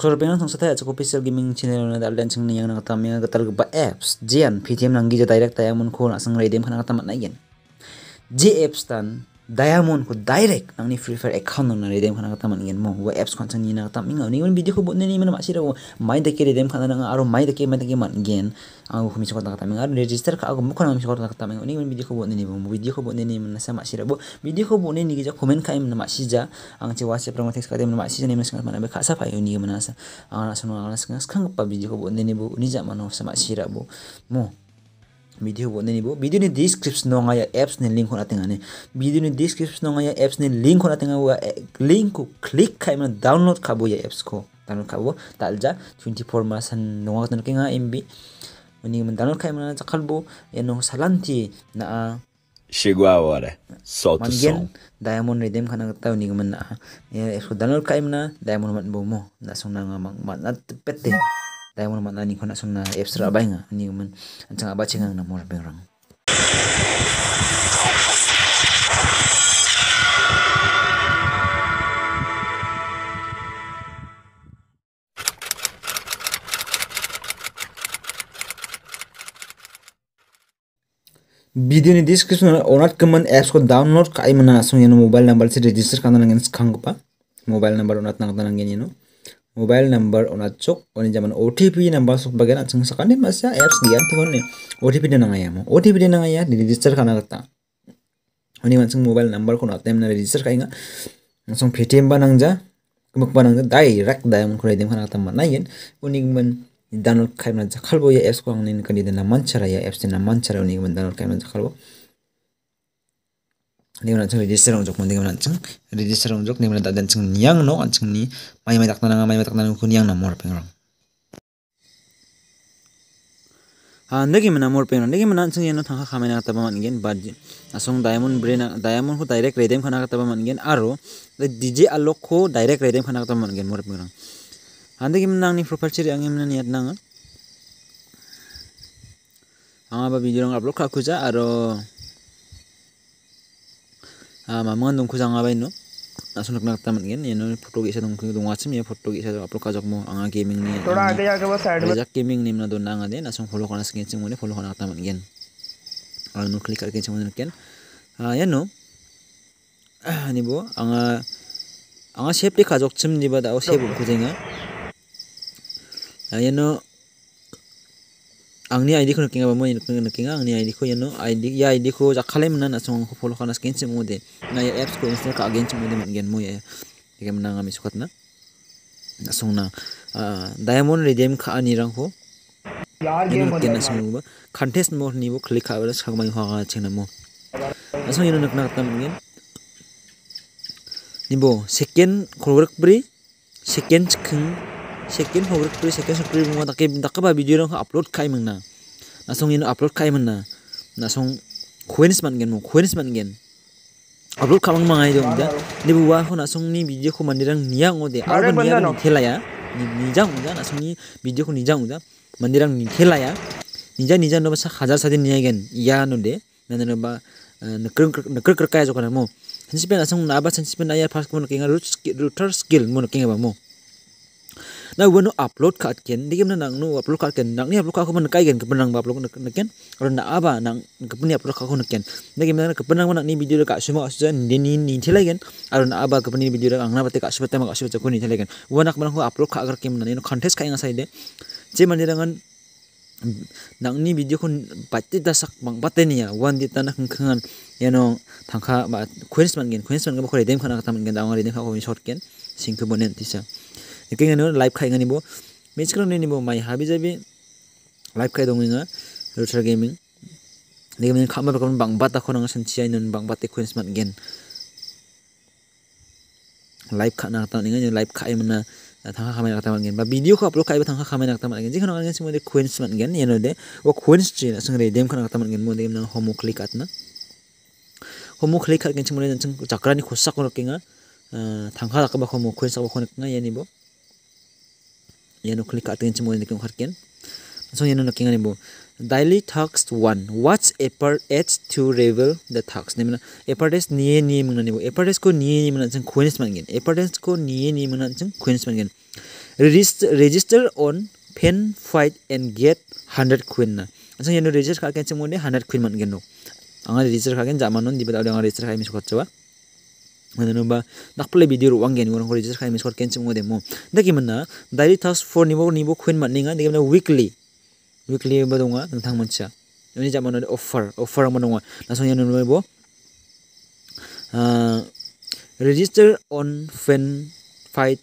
Korbengan tong satai acha official gaming channel na dal dan chang yang nang tam yang gatal ba apps. Jian ptm nang gija direct tayang mun ko na sang redem khana tam na yen j apps tan diamond ko direct nang ni free fire account nang redem khana kata man mo. Wa apps kon chang ni na kata minga ni video ko ni mana masih ra mai de ke redem khana nang aro mai de ke mai de ke man gen ang ko mi kata kata register ka aku mukon mi kata kata minga ni video ko ni mo. Video ko ni mana sa masih ra bo video ko ni ni gija comment kai mana masih ja. Ang ci whatsapp ra text kata mana masih ja ni mana mana be ka sa pa ni mana sa. Ang na sunu ang na skang pa video ko ni ni bo ni ja mana sa masih ra bo. Mo video bo nini bo video ni description no ngaya apps ni link hona tenga ne video ni description no ngaya apps ni link hona tenga wa link ko click kai mana download ka bo ya apps ko download ka bo talja 24 masan no ngak tan kenga mb ini men download kai mana chakal bo ya no salanti na Chegou a hora. Solta o som. Diamond Redeem kana tahu ni mana ya apps ko download kai mana diamond man bo mo na song na mang man pete dai mo man ni kona sung na apps ra bai nga. Ni man an chang aba chengang na mor beng rang. Video ni description onat kaman apps ko download kai mana yano mobile number se register kana nangen skang pa. Mobile number onat nang tanang yano mobile number ona chok oni zaman OTP number sok bagian achung sakane masya apps gian tikon ne OTP de nangaya mo OTP de nangaya di register kana kata oni mansung mobile number kono atem na register kainga langsung PTM banangja kemak banangja direct diamond ko redim kana kata manayen oni man download kai mana jakal bo ya apps ko angnin kan di na manchara ya apps de na manchara oni man download kai mana jakal bo ni mana chung register ong jok mo ni mana chung register ong jok ni mana dadan chung niang no an chung ni mai mai dakna nga mai mai dakna ku niang na mor peng rong ha ndegi mana mor peng ndegi mana chung yeno thangha khamena ta ba man gen bad asong diamond brain diamond ko direct redem khana ta ba man gen aro dj alok ko direct redem khana ta man gen mor peng rong handegi mana ni profile chiri angem na niat nanga anga ba video upload ka kuja aro mga dong kusang abay no nasunog na taman yan yan photo isa dong kung dungat sim photo isa dong upload kajak mo ang gaming ni thoda aage jaake bas side में gaming name na don na ngade nasung follow kana skin sim ngone follow kana taman yan ang no click karke sim ngone ken yan no nibo ang ang shape kajak sim niba da shape ko jenga yan no angni ID ko nakinga ba mo nakinga angni ID ko yano ID ya ID ko jakhale mana na song ko follow kana skin sim mode na ya apps ko install ka again sim mode man gen mo ya ya mana ngami sukat na na song na diamond redeem ka ani rang ko यार game yano ken na song ba contest mo ni bo click ka ba sang mai ha cheng na mo na song yano nak nak tam gen ni bo second khorok second hograk pri second sakri bunga take dakka ba video rang upload kai mangna nasong ino upload kai manna nasong khuenis man gen mo khuenis man gen. Upload kamang mangai dong da ni buwa ko nasong ni video ko mandirang niang ode Are arban banda niang no? ni thelaya ni nijang uda nasong ni video ko nijang uda mandirang ni thelaya nija nija no sa hajar sadin niya gen. Iya no de. Nana no ba neker neker kerkaya jo kana mo. Hansipen nasong naba hansipen aya pas ko no kinga router skill mo no kinga ba mo na wano upload ka ken digim na nang no upload ka ken nang ni upload ka ko man kai gen kepenang ba upload na ken ron na aba nang kepeni upload ka ko na ken na kepenang man ni video ka suma asuja ni ni ni thelai gen aron na aba kepeni video ang na bate ka subata ma ka subata ko ni thelai gen wanak man ko upload ka agar kem na ni contest ka inga sai de je man rangan nang ni video ko batte da sak bang batte ni ya wan di tanah kengkengan yano tangka ba queens man gen queens man ga ko redem kana ka man gen dawang redem ka ko short ken singke bonen tisa cái nữa live khai ngani bu mấy cái này bu mai habi jabi live khai dong nga router gaming ni mình khám mà còn bằng bát ta không sang chia nên bằng bát equipment smart gen live khai nang tao ni nga live khai mana thang khamai nak tamal gen ba video ko upload kai ba thang khamai nak tamal gen jikhon ngan simode queens man gen yeno de wo queens chi na sangre dem khana tamal gen mo de nang homo click at na homo click at gen simode nang chakra ni khosak ko kinga thang kha ka ba homo queens ba khon nga yani bo yenu kuli ka tengin chimoi 클릭 아트긴 좀 오는 느낌 같긴 so yenu nokin ani bo daily task 1 what's effort h to reveal the task 내면 efforts 니에 니에 먹는 거 efforts 거 니에 니에 먹는 좀 고인스 만긴 efforts 거 니에 니에 먹는 좀 고인스 만긴 register register on pen fight and get 100 queen na so 얘는 register 가긴 좀 오네 100 queen 만긴 no anga register 가긴 자만은 니베다 우리 anga register 가면 좋겠죠 ruang gen ngurang register ka mi sokot ken chung mo demo daki mana daily task 4 nibo nibo coin maninga di weekly weekly ba dong nang mancha ini zaman ada offer offer mana dong langsung yang nunggu bo register on fan fight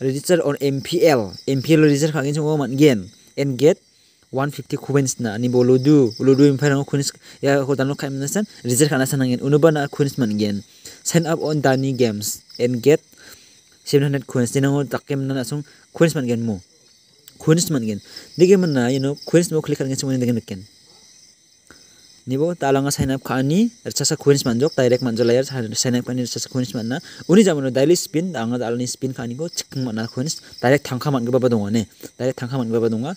register on MPL MPL register kagin semua man gen and get 150 coins na ni bolo du lo du impera coins ya ko dano kai minasan reserve khana san ngin unuba na coins man gen sign up on dani games and get 700 coins dino takem na asung coins man gen mo. Coins man gen dige man na you know coins mo click kan gen sumen dige ken nibo talanga sign up khani rchasa coins man jok direct man jala yar sign up khani rchasa coins man na. Uni jamano daily spin anga dalni spin khani go chikman na coins direct thangkha man go ba dongane direct thangkha man go ba donga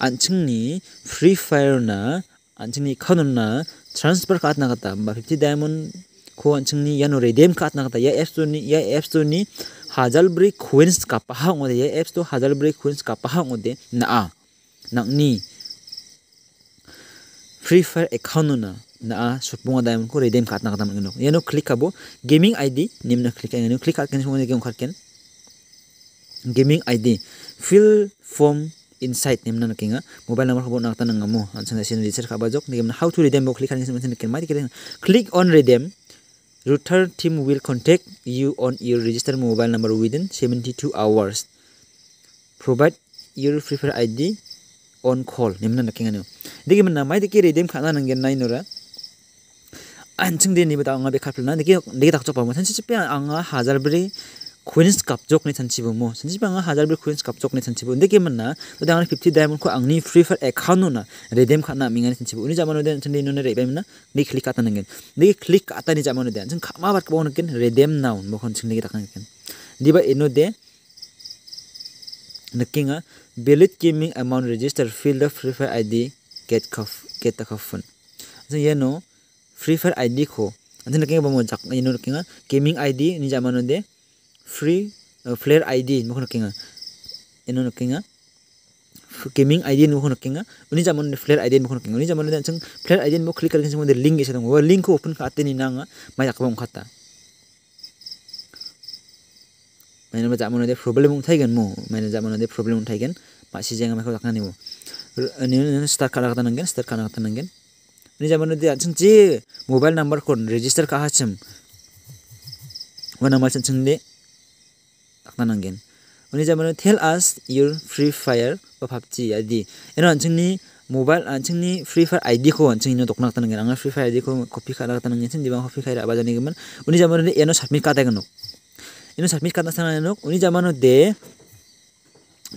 an·chingni Free Fire-na an·chingni account-ona transfer ka·atna gita ba fifty diamond ko an·chingni iano redeem ka·atna gita ia app store-ni ia app store-ni hajal bri coins kapaha ong-ode ia app store hajal bri coins kapaha ong-ode na-a nakni Free Fire account-ona na supung ada ko redeem kat na katam ngino yano click kabo gaming id nimna click ngino click kat ken sungai game kat ken gaming id fill form insight nemna nakinga mobile number khabo nakta nanga mo. Ansanga sin research khaba jok. Nigam how to redeem bo click hanin sin ken mai ken click on redeem router team will contact you on your registered mobile number within 72 hours. Provide your preferred id on call. Nemna nakinga no digi manna mai diki redeem khana nangen nai nora. Anching de ni bata anga be khapla na digi digi tak chok pa mo pe anga hazar bre Queen's Cup jok ni chanchibu mo chanchibu anga hajar bil Queen's Cup jok ni chanchibu unde kemen na to dangan 50 diamond ko angni free for account na redeem khana minga ni chanchibu uni jamanu den chande inone rebe mena ni click ata nangen ni click ata ni jamanu den chang khama bar ko bon ken redeem noun mo khon chingle ki takang ken diba eno de nakinga billet gaming amount register fill the free for id get cuff get the cuff fun so you know free for id ko anje nakinga bomo jak inone nakinga gaming id ni jamanu de free uh, flare id mukhono kinga eno no kinga gaming id mukhono kinga uni jamon flare id mukhono kinga uni jamon den chung flare id mo click karkin chung link isa dong link ko open khate ni nanga. Ma yakbam khata মানে জামন দে প্রবলেম উঠাইগেন মো মানে জামন দে প্রবলেম উঠাইগেন মাসি জেঙ্গা মাখা রাখা নিব new start খালা রাখা নাঙ্গেন স্টার্ট খালা রাখা নাঙ্গেন নি জামন দে আছেন যে mobile mobile number register register ওয়া নাম্বার চেন macam দে वो number chung they taktananggen uni jamano tell us your free fire ba PUBG id eno anchingni mobile anchingni free fire id ko anching ino dokna taktananggen anga free fire id ko copy kala taktananggen sin dibang copy kala abajani geman uni jamano de eno submit kata ganok eno submit kata sana nok uni jamano de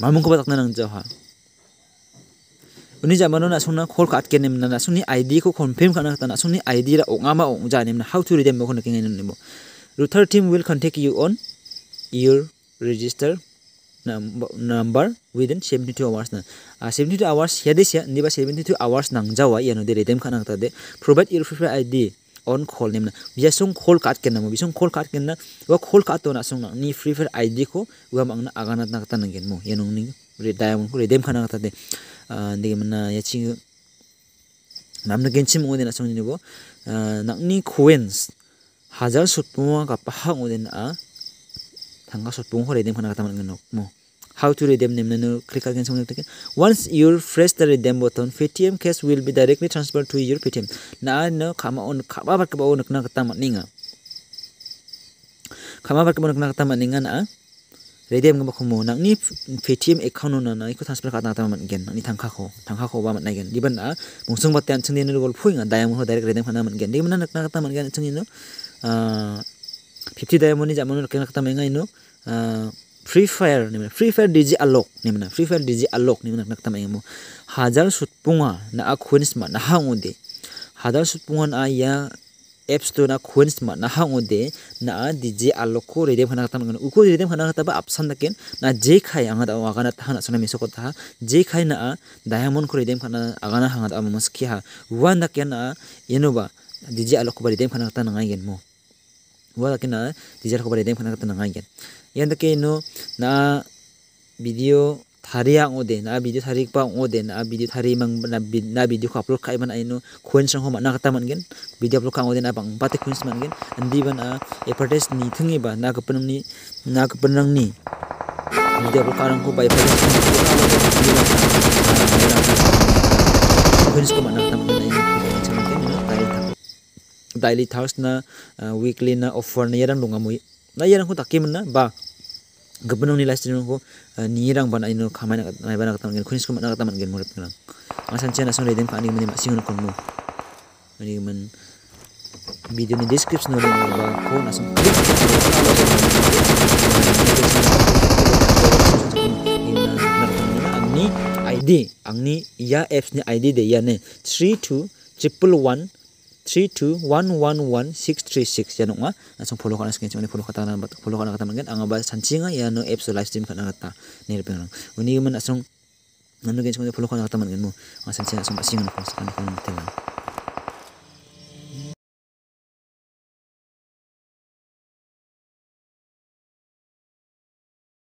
mamun ko ba taktanang jaha uni jamano na sungna khol kat ke nemna na sungni id ko confirm kana ta na sungni id ra ongama ongja nemna how register number within 72 hours na uh, 72 hours here this year niba 72 hours nang jawa ya no de redeem khanang ta de provide your preferred id on call name na bisung call card ken na bisung call card ken na wa call card to na sung na ni preferred id ko wa mang na aganat na ta nang gen mo ya nong ning re diamond ko redeem khanang ta de de na ya ching namna genchim ngode na sung ni go nakni coins हज़ार सुतमुआ का पहा उदेन आ thanga so tung hore dem khana kata man nok mo how to redeem nem no click again song take once you press the redeem button paytm cash will be directly transferred to your paytm. Na no khama on khaba bar ka ba on na kata man ninga. Khama bar ka ba on na kata man ninga na redeem ga bakhumo nangni paytm account na na iko transfer ka ta man gen. Ni thangkha kho thangkha kho ba man gen. Diban a mungsung ba tan chungni no gol phuinga dayam ho direct redeem khana man gen. Diban na nakna ta man gen chungni no fifty diamond আমি একটা মেঙাই নো free fire নিমা free fire ডিজি আলোক নিমা free fire ডিজি আলোক নিমা একটা মেঙাইমো হাজার সুৎপুয়া না আুইন্স মা না হাঙে হাজার সুৎপুয়া না ইয়া এপস তো না খুইন্স মা না হাঙে না ডিজি আলোক রেডিয়াম হানা কথা মানে উখো রেডিয়াম হানা কথা বা আপসান থাকে না যে খাই আঙাত আগানা হান আসলে মিশো কথা জে খাই না ডায়মন্ড কো রেডিয়াম হানা আগানা হাঙাত আমি মাস কে হা ওয়ান থাকে না এনোবা ডিজি আলোক বা রেডিয়াম হানা কথা নাই গেন মো wala kena dijar ko bare dem kana kata nangai gen yan. Da ke no? Na video thari ang ode na video thari pa ode na video thari mang na, na video ko upload kai man ay no kwen sang ho man nakata man gen video upload ka ode na bang pate kwen man gen andi ban a advertise ni thingi ba na kapanang ni na kapanang ni. Video upload ka ko ni kwen ko man nakata man gen daily task na uh, weekly na offer na yarang lunga mui na yarang ko takim na ba gabano ni last ko uh, rang ban aino khamai na na ba na kata ngin khunis ko na kata man ngin murat ngang ang san chena song redem ka ani man ma singon kon mo ani man video ni description no ba ko na click ni ID ang ni ya apps ni ID de ya ne 32 triple one 321111636 ya nunga asong follow kana skin chimani follow kata na follow kana kata mangen anga ba sanchinga ya no apps live stream kana kata ne rpeng rang uni man asong nanu gen chimani follow kana kata mangen mu asang asong singa na kana kana tela.